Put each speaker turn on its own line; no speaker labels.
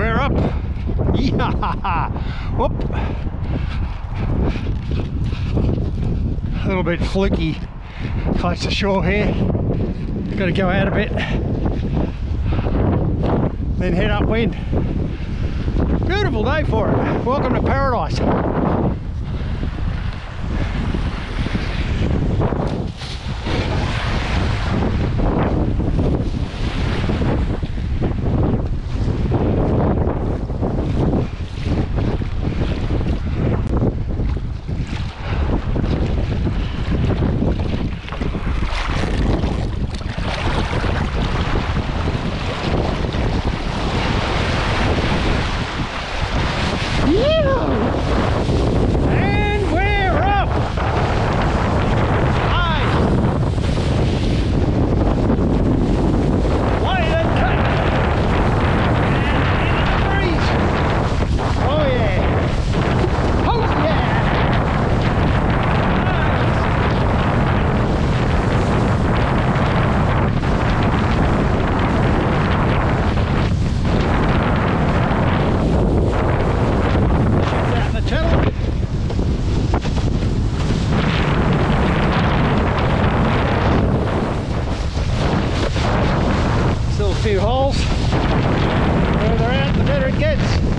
Bear up. Yeah. Whoop. A little bit fluky. Close to shore here. Got to go out a bit. Then head upwind. Beautiful day for it. Welcome to paradise. Few holes. The further out, the better it gets.